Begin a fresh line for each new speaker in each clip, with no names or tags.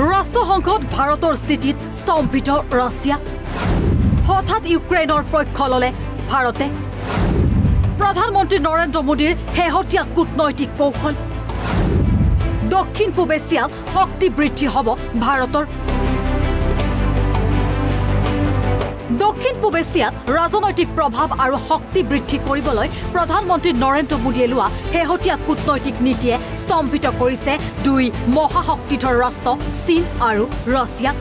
ৰাষ্ট্ৰসংঘত ভাৰতৰ স্থিতিত স্তম্ভিত ৰাছিয়া। হঠাৎ ইউক্ৰেইনৰ পক্ষ ল'লে ভাৰতে। প্ৰধানমন্ত্ৰী নৰেন্দ্ৰ মোদীৰ শেহতীয়া কূটনৈতিক কৌশল। দক্ষিণ পূব এছিয়াত শক্তি বৃদ্ধি হ'ব ভাৰতৰ। পূব এছিয়াত ৰাজনৈতিক প্ৰভাৱ আৰু শক্তি বৃদ্ধি কৰিবলৈ প্ৰধানমন্ত্ৰী নৰেন্দ্ৰ মোদীয়ে লোৱা শেহতীয়া কূটনৈতিক নীতিয়ে স্তম্ভিত কৰিছে দুই মহাশক্তিধৰ ৰাষ্ট্ৰ চীন আৰু ৰাছিয়াক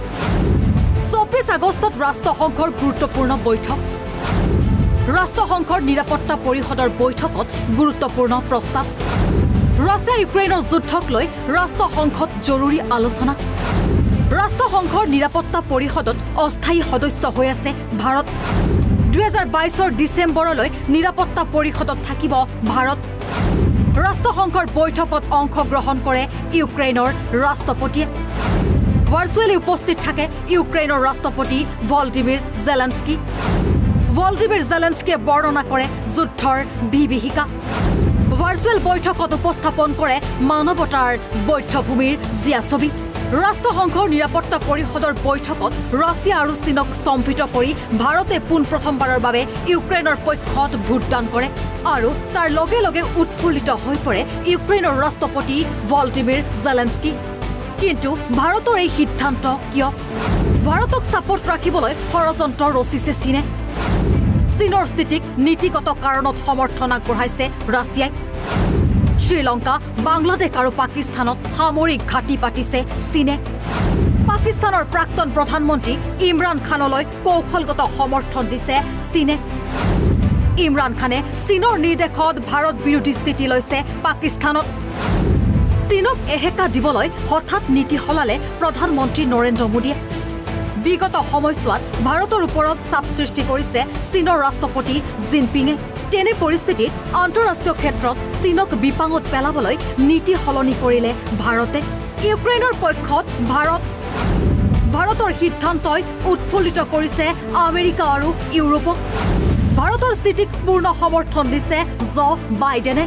চৌব্বিছ আগষ্টত ৰাষ্ট্ৰসংঘৰ গুৰুত্বপূৰ্ণ বৈঠক। ৰাষ্ট্ৰসংঘৰ নিৰাপত্তা পৰিষদৰ বৈঠকত গুৰুত্বপূৰ্ণ প্ৰস্তাৱ। ৰাছিয়া ইউক্ৰেইনৰ যুদ্ধক লৈ ৰাষ্ট্ৰসংঘত জৰুৰী আলোচনা। ৰাষ্ট্ৰসংঘৰ নিৰাপত্তা পৰিষদত অস্থায়ী সদস্য হৈ আছে ভাৰত। দুহেজাৰ বাইছৰ ডিচেম্বৰলৈ নিৰাপত্তা পৰিষদত থাকিব ভাৰত। ৰাষ্ট্ৰসংঘৰ বৈঠকত অংশগ্ৰহণ কৰে ইউক্ৰেইনৰ ৰাষ্ট্ৰপতিয়ে। ভাৰ্চুৱেলি উপস্থিত থাকে ইউক্ৰেইনৰ ৰাষ্ট্ৰপতি ভলডিমিৰ জেলেন্সকি। ভলডিমিৰ জেলেন্সকিয়ে বৰ্ণনা কৰে যুদ্ধৰ বিভীষিকা। ভাৰ্চুৱেল বৈঠকত উপস্থাপন কৰে মানৱতাৰ বৈঠভূমিৰ জীয়া ছবি ৰাষ্ট্ৰসংঘৰ নিৰাপত্তা পৰিষদৰ বৈঠকত ৰাছিয়া আৰু চীনক স্তম্ভিত কৰি ভাৰতে পোনপ্ৰথমবাৰৰ বাবে ইউক্ৰেইনৰ পক্ষত ভোটদান কৰে আৰু তাৰ লগে লগে উৎফুল্লিত হৈ পৰে ইউক্ৰেইনৰ ৰাষ্ট্ৰপতি ভলডিমিৰ জেলেন্সকি। কিন্তু ভাৰতৰ এই সিদ্ধান্ত কিয়? ভাৰতক চাপত ৰাখিবলৈ ষড়যন্ত্ৰ ৰচিছে চীনে। চীনৰ স্থিতিক নীতিগত কাৰণত সমৰ্থন আগবঢ়াইছে ৰাছিয়াই। শ্ৰীলংকা বাংলাদেশ আৰু পাকিস্তানত সামৰিক ঘাটি পাতিছে। চীনে পাকিস্তানৰ প্ৰাক্তন প্ৰধানমন্ত্ৰী ইমৰান খানলৈ কৌশলগত সমৰ্থন দিছে চীনে। ইমৰান খানে চীনৰ নিৰ্দেশত ভাৰত বিৰোধী স্থিতি লৈছে পাকিস্তানত। চীনক এহেকা দিবলৈ হঠাৎ নীতি সলালে প্ৰধানমন্ত্ৰী নৰেন্দ্ৰ মোদীয়ে। বিগত সময়ছোৱাত ভাৰতৰ ওপৰত চাপ সৃষ্টি কৰিছে চীনৰ ৰাষ্ট্ৰপতি জিনপিঙে। তেনে পৰিস্থিতিত আন্তঃৰাষ্ট্ৰীয় ক্ষেত্ৰত চীনক বিপাঙত পেলাবলৈ নীতি সলনি কৰিলে ভাৰতে। ইউক্ৰেইনৰ পক্ষত ভাৰত ভাৰতৰ সিদ্ধান্তই উৎফুল্লিত কৰিছে আমেৰিকা আৰু ইউৰোপক। ভাৰতৰ স্থিতিক পূৰ্ণ সমৰ্থন দিছে জ বাইডেনে।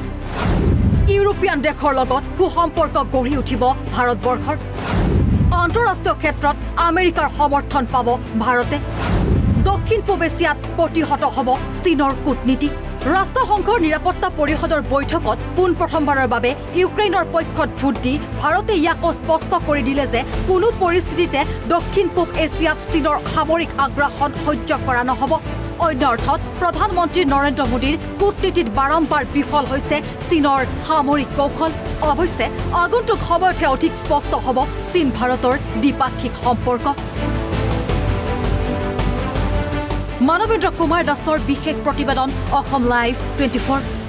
ইউৰোপীয়ান দেশৰ লগত সুসম্পৰ্ক গঢ়ি উঠিব ভাৰতবৰ্ষৰ। আন্তঃৰাষ্ট্ৰীয় ক্ষেত্ৰত আমেৰিকাৰ সমৰ্থন পাব ভাৰতে। দক্ষিণ পূব এছিয়াত প্ৰতিহত হ'ব চীনৰ কূটনীতি। ৰাষ্ট্ৰসংঘৰ নিৰাপত্তা পৰিষদৰ বৈঠকত পোনপ্ৰথমবাৰৰ বাবে ইউক্ৰেইনৰ পক্ষত ভোট দি ভাৰতে ইয়াকো স্পষ্ট কৰি দিলে যে কোনো পৰিস্থিতিতে দক্ষিণ পূব এছিয়াত চীনৰ সামৰিক আগ্ৰাসন সহ্য কৰা নহ'ব। অন্য অৰ্থত প্ৰধানমন্ত্ৰী নৰেন্দ্ৰ মোদীৰ কূটনীতিত বাৰম্বাৰ বিফল হৈছে চীনৰ সামৰিক কৌশল। অৱশ্যে আগন্তুক সময়তহে অধিক স্পষ্ট হ'ব চীন ভাৰতৰ দ্বিপাক্ষিক সম্পৰ্ক। মানৱেন্দ্ৰ কুমাৰ দাসৰ বিশেষ প্ৰতিবেদন অসম লাইভ টুৱেণ্টি ফ'ৰ